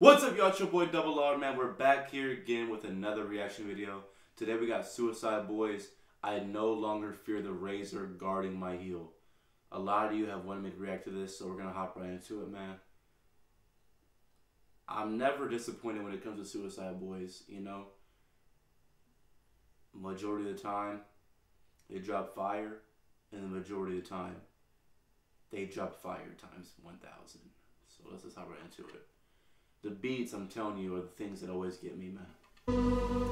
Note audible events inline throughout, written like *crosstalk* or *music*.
What's up, y'all? It's your boy Double R, man. We're back here again with another reaction video. Today we got Suicide Boys. I no longer fear the razor guarding my heel. A lot of you have wanted me to react to this, so we're gonna hop right into it, man. I'm never disappointed when it comes to Suicide Boys, you know. Majority of the time, they drop fire, and the majority of the time, they drop fire times 1,000. So let's just hop right into it the beats, I'm telling you, are the things that always get me, man.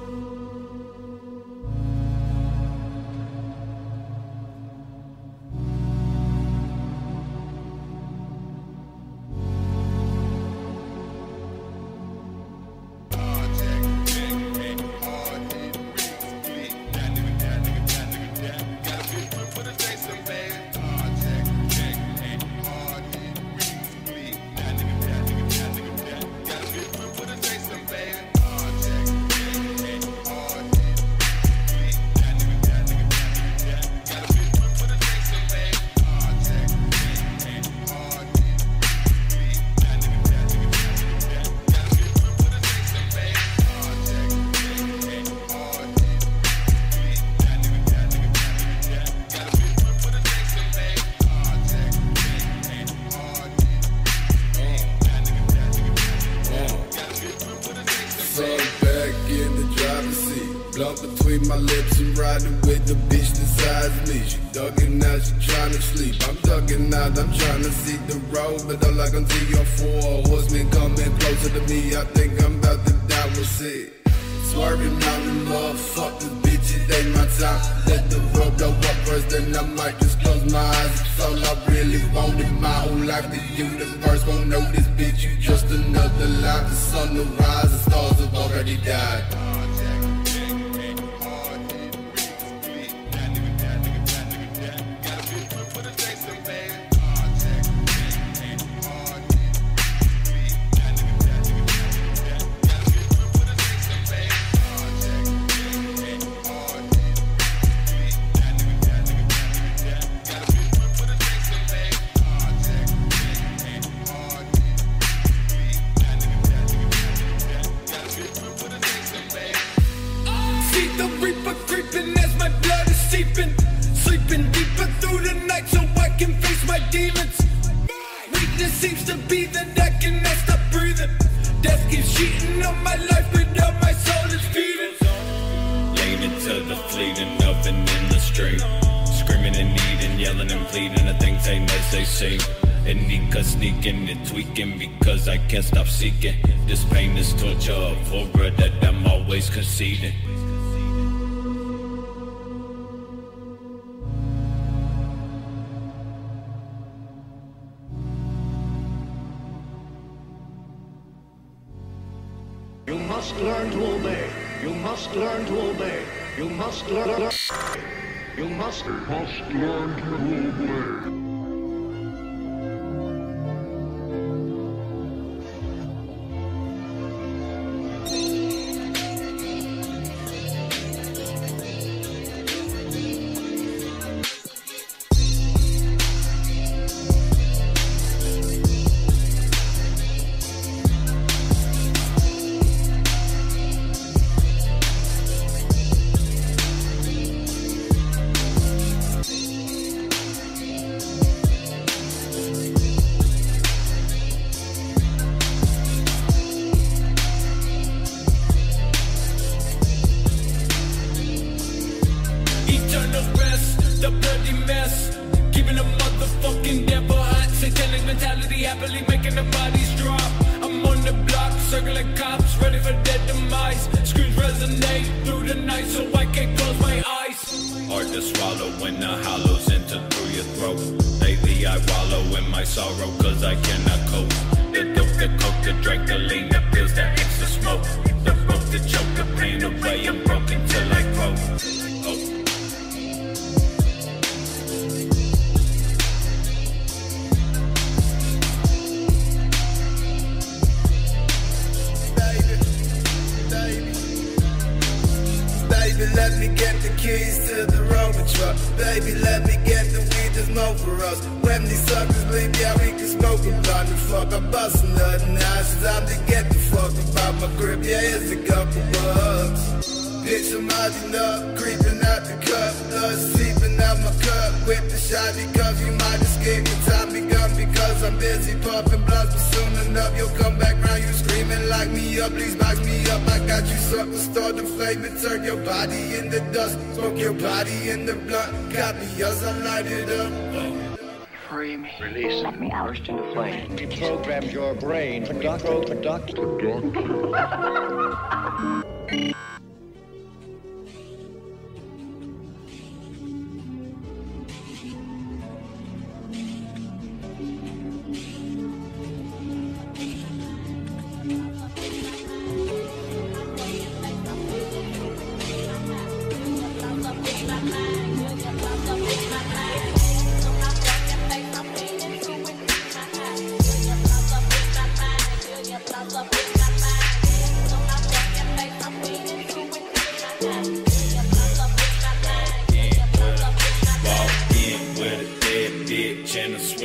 I'm out, I'm trying to see the road, but all I can see are four horsemen coming closer to me. I think I'm about to die with sick. Swerving out the motherfuckers, bitch, it ain't my time. Let the road blow up first, then I might just close my eyes. It's all I really wanted my whole life. The universe won't know this bitch, you just another line. The sun will rise, the stars have already died. Seems to be that I cannot stop breathing. Death keeps cheating on my life, but now my soul is feeding. Laying into the fleeting, nothing in the street. Screaming and needing, yelling and pleading, the things ain't as they seem. And Nika sneaking and tweaking because I can't stop seeking. This pain is torture horror that I'm always conceding. Must learn to obey. You must learn to obey. You must learn. You must, must learn to obey. Happily making the bodies drop. I'm on the block, circling cops, ready for dead demise. Screams resonate through the night, so I can't close my eyes. Hard to swallow when the hollows enter through your throat. Lately I wallow in my sorrow, cause I cannot cope. The dope, the coke, the drink, the lean, the pills, the extra smoke. The rope, the choke, the pain away, I'm broken till I grow. Keys to the Rover truck. Baby, let me get the weed that's more for us. When these suckers leave, yeah, we can smoke a blunt and fuck. I'm busting nothing now. It's time to get the fuck about my grip. Yeah, here's a couple bucks. Bitch, I'm mounting up, creeping out the cup. Blood seeping out my cup. With the shot because you might escape the time begun because I'm busy puffing blunts. But soon enough, you'll come back round. You screaming, like me up, please box me up. I got you something, start the flame and turn your body into dust. Smoke your body in the blunt. Copy us, I light it up. Free me. Release me. Burst into flame. We your brain. Product, product, product. *laughs*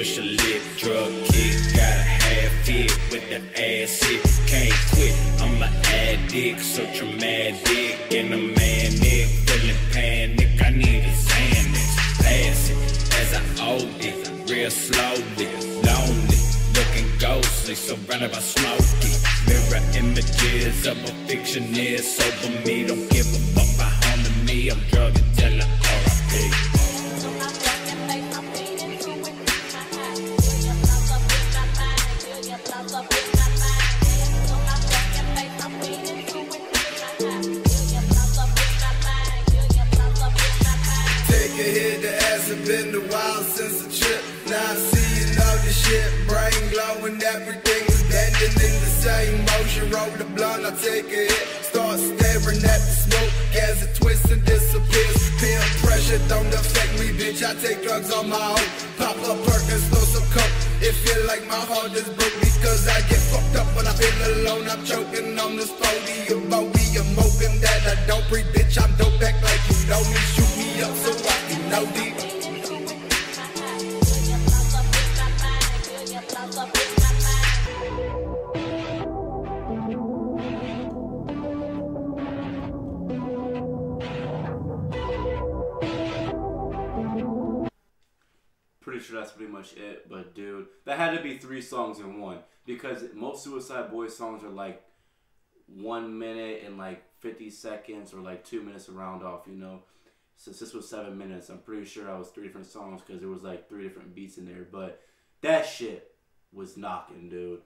With a lip drug kick. Got a half fit with the ass hit. Can't quit, I'm an addict, so traumatic. And a real slowly, lonely. Looking ghostly, surrounded by smoky mirror images of a fictionist over me. Don't give a fuck harming me. I'm drug shit, brain glowing, everything is bending in the same motion. Roll the blunt, I take a hit, start staring at the smoke as it twists and disappears. Peer pressure don't affect me, bitch. I take drugs on my own. Pop a up and throw some coke. It feel like my heart is broke because I get fucked up when I feel alone. I'm choking on this podium, are moping that I don't breathe, bitch. I'm dope back like you know me. Shoot me up so I can know Pretty much it. But dude, that had to be three songs in one because most Suicide Boys songs are like one minute and like fifty seconds or like two minutes to round off. You know, since this was seven minutes, I'm pretty sure I was three different songs because there was like three different beats in there. But that shit was knocking, dude.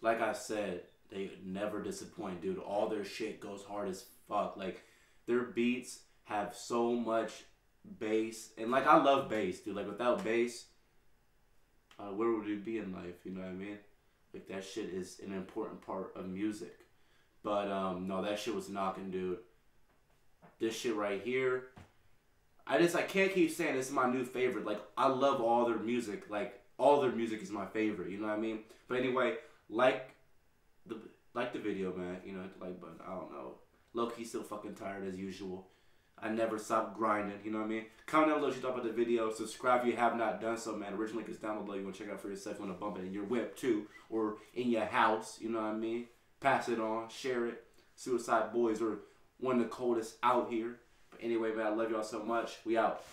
Like I said, they never disappoint, dude. All their shit goes hard as fuck. Like their beats have so much bass, and like I love bass, dude. Like without bass, uh, where would we be in life? You know what I mean? Like that shit is an important part of music. But um, no, that shit was knocking, dude. This shit right here, I just I can't keep saying this is my new favorite. Like I love all their music. Like all their music is my favorite. You know what I mean? But anyway, like the like the video, man. You know, hit the like button. I don't know. Low-key still fucking tired as usual. I never stop grinding, you know what I mean? Comment down below what you thought about the video. Subscribe if you have not done so, man. Original link is down below. You want to check out for yourself. You want to bump it in your whip, too. Or in your house, you know what I mean? Pass it on. Share it. Suicide Boys are one of the coldest out here. But anyway, man, I love y'all so much. We out.